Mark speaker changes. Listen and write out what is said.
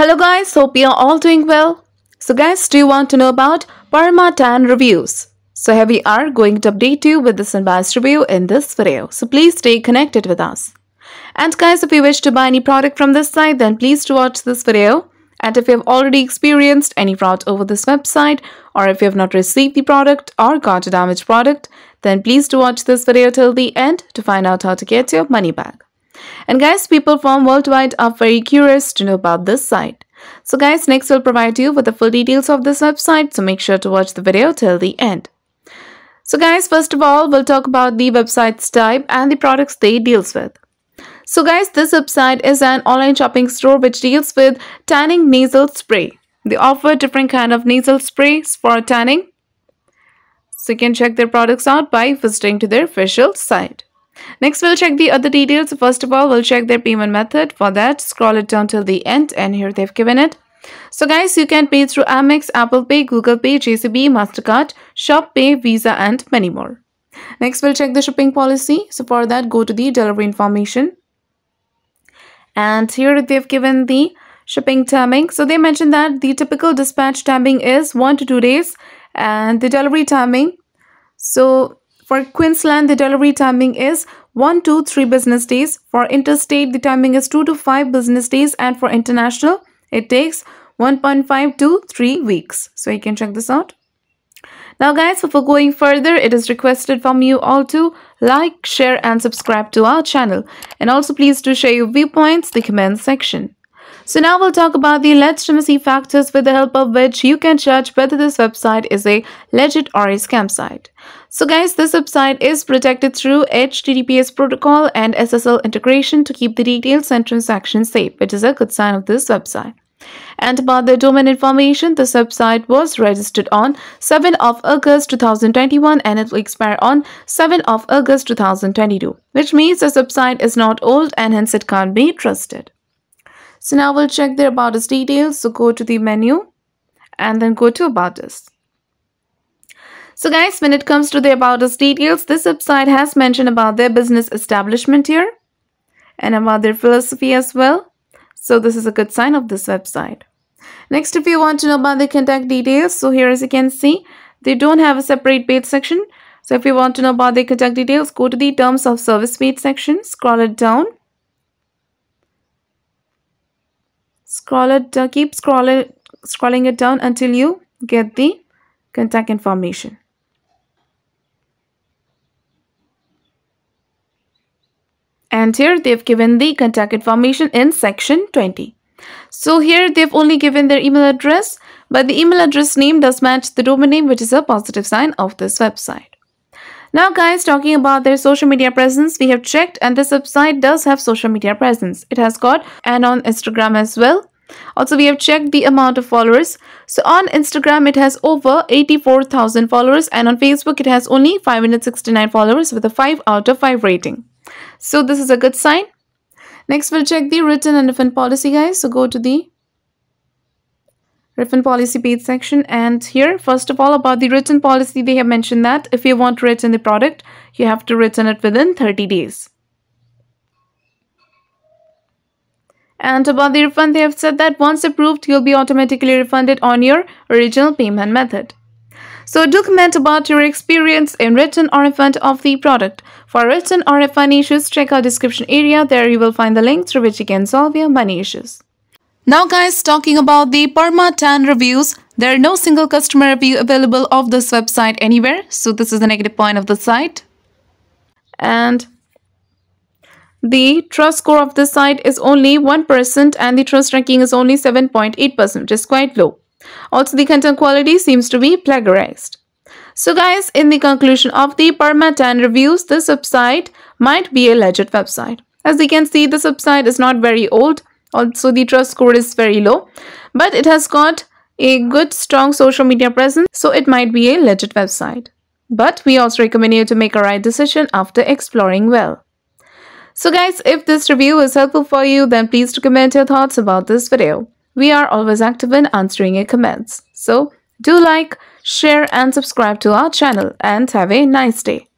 Speaker 1: Hello guys, hope you're all doing well. So guys, do you want to know about Permatan reviews? So here we are going to update you with this unbiased review in this video. So please stay connected with us. And guys, if you wish to buy any product from this site, then please to watch this video. And if you have already experienced any fraud over this website, or if you have not received the product or got a damaged product, then please to watch this video till the end to find out how to get your money back. And guys, people from worldwide are very curious to know about this site. So guys, next we'll provide you with the full details of this website, so make sure to watch the video till the end. So guys, first of all, we'll talk about the website's type and the products they deals with. So guys, this website is an online shopping store which deals with tanning nasal spray. They offer different kind of nasal sprays for tanning. So you can check their products out by visiting to their official site. Next, we'll check the other details. First of all, we'll check their payment method. For that, scroll it down till the end and here they've given it. So guys, you can pay through Amex, Apple Pay, Google Pay, JCB, MasterCard, Shop Pay, Visa and many more. Next, we'll check the shipping policy. So for that, go to the delivery information and here they've given the shipping timing so they mentioned that the typical dispatch timing is one to two days and the delivery timing so for queensland the delivery timing is one to three business days for interstate the timing is two to five business days and for international it takes 1.5 to 3 weeks so you can check this out now guys, before going further, it is requested from you all to like, share and subscribe to our channel. And also please do share your viewpoints in the comment section. So now we'll talk about the legitimacy factors with the help of which you can judge whether this website is a legit or a scam site. So guys, this website is protected through HTTPS protocol and SSL integration to keep the details and transactions safe, which is a good sign of this website. And about the domain information, this website was registered on 7 of August 2021 and it will expire on 7 of August 2022, which means this website is not old and hence it can't be trusted. So now we'll check the About Us details. So go to the menu and then go to About Us. So guys, when it comes to the About Us details, this website has mentioned about their business establishment here and about their philosophy as well. So this is a good sign of this website. Next, if you want to know about the contact details, so here as you can see, they don't have a separate page section. So if you want to know about the contact details, go to the terms of service page section, scroll it down. Scroll it, uh, keep scrolling, scrolling it down until you get the contact information. and here they've given the contact information in section 20. So here they've only given their email address, but the email address name does match the domain name, which is a positive sign of this website. Now guys, talking about their social media presence, we have checked and this website does have social media presence. It has got and on Instagram as well. Also, we have checked the amount of followers. So on Instagram, it has over 84,000 followers and on Facebook, it has only 569 followers with a 5 out of 5 rating. So this is a good sign. Next, we'll check the written and refund policy, guys. So go to the refund policy page section and here first of all about the written policy they have mentioned that if you want to return the product you have to return it within 30 days and about the refund they have said that once approved you'll be automatically refunded on your original payment method so do comment about your experience in return or refund of the product. For return or refund issues, check our description area. There you will find the link through which you can solve your money issues. Now guys, talking about the Permatan reviews, there are no single customer review available of this website anywhere. So this is the negative point of the site. And the trust score of this site is only 1% and the trust ranking is only 7.8%, which is quite low. Also, the content quality seems to be plagiarized. So guys, in the conclusion of the Permatan reviews, this website might be a legit website. As you can see, this website is not very old. Also, the trust score is very low. But it has got a good, strong social media presence. So, it might be a legit website. But we also recommend you to make a right decision after exploring well. So guys, if this review is helpful for you, then please comment your thoughts about this video. We are always active in answering your comments. So do like, share and subscribe to our channel and have a nice day.